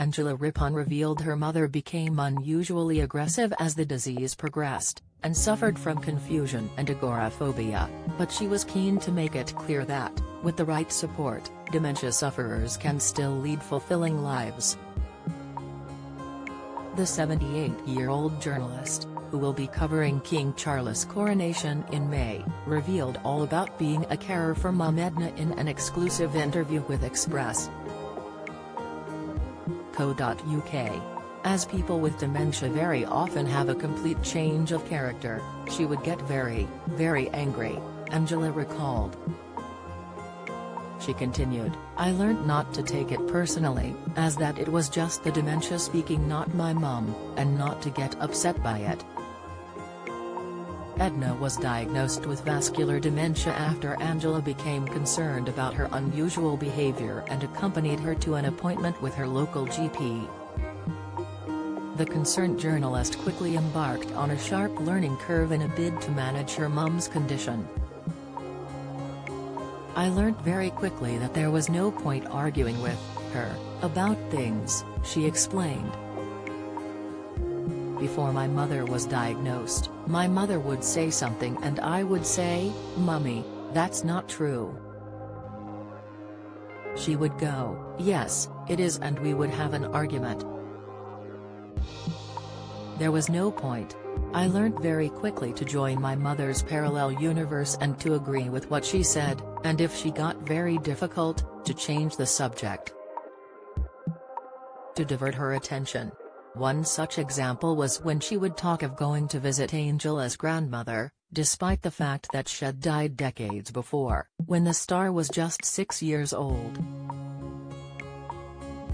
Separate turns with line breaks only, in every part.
Angela Rippon revealed her mother became unusually aggressive as the disease progressed, and suffered from confusion and agoraphobia, but she was keen to make it clear that, with the right support, dementia sufferers can still lead fulfilling lives. The 78-year-old journalist, who will be covering King Charles' coronation in May, revealed all about being a carer for mum Edna in an exclusive interview with Express As people with dementia very often have a complete change of character, she would get very, very angry, Angela recalled. She continued, I learned not to take it personally, as that it was just the dementia speaking not my mum, and not to get upset by it. Edna was diagnosed with vascular dementia after Angela became concerned about her unusual behavior and accompanied her to an appointment with her local GP. The concerned journalist quickly embarked on a sharp learning curve in a bid to manage her mum's condition. I learnt very quickly that there was no point arguing with her about things, she explained. Before my mother was diagnosed, my mother would say something and I would say, Mummy, that's not true. She would go, yes, it is and we would have an argument. There was no point. I learnt very quickly to join my mother's parallel universe and to agree with what she said, and if she got very difficult, to change the subject. To divert her attention. One such example was when she would talk of going to visit Angela's grandmother, despite the fact that she had died decades before, when the star was just six years old.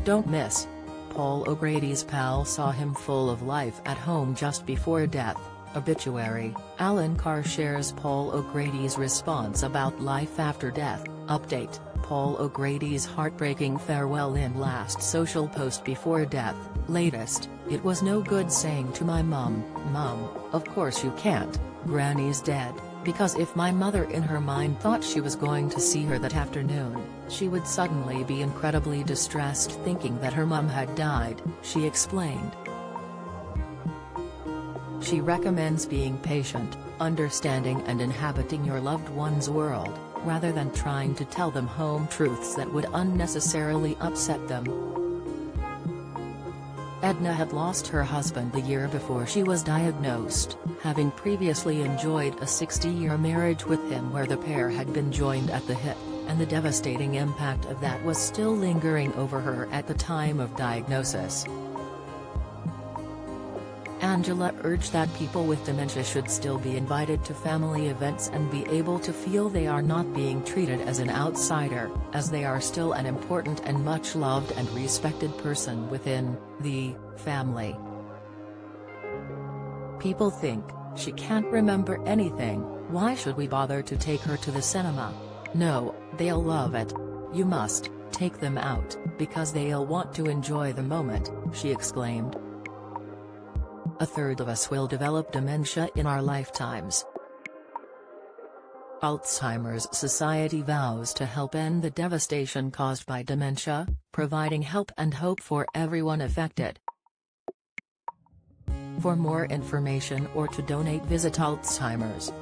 Don't miss. Paul O'Grady's pal saw him full of life at home just before death. Obituary, Alan Carr shares Paul O'Grady's response about life after death, update. Paul O'Grady's heartbreaking farewell in last social post before death, latest, it was no good saying to my mum, Mum, of course you can't, Granny's dead, because if my mother in her mind thought she was going to see her that afternoon, she would suddenly be incredibly distressed thinking that her mum had died, she explained. She recommends being patient, understanding and inhabiting your loved one's world, rather than trying to tell them home truths that would unnecessarily upset them. Edna had lost her husband the year before she was diagnosed, having previously enjoyed a 60-year marriage with him where the pair had been joined at the hip, and the devastating impact of that was still lingering over her at the time of diagnosis. Angela urged that people with dementia should still be invited to family events and be able to feel they are not being treated as an outsider, as they are still an important and much loved and respected person within the family. People think, she can't remember anything, why should we bother to take her to the cinema? No, they'll love it. You must, take them out, because they'll want to enjoy the moment, she exclaimed. A third of us will develop dementia in our lifetimes. Alzheimer's Society vows to help end the devastation caused by dementia, providing help and hope for everyone affected. For more information or to donate visit Alzheimer's